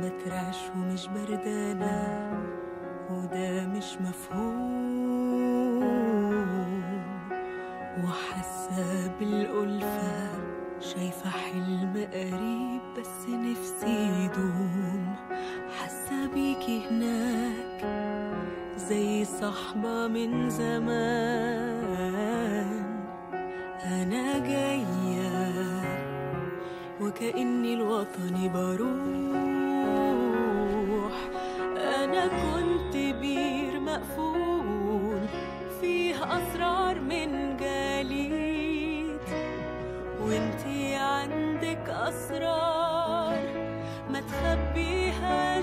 بترعش ومش بردانة وده مش مفهوم. وحاسة بالألفة شايفة حلم قريب بس نفسي يدوم. حاسة بيكي هناك زي صحبة من زمان. أنا جاية وكأني الوطني بروح. كنت بير مقفول فيه أسرار من جليد. وانتي عندك أسرار ما تخبيها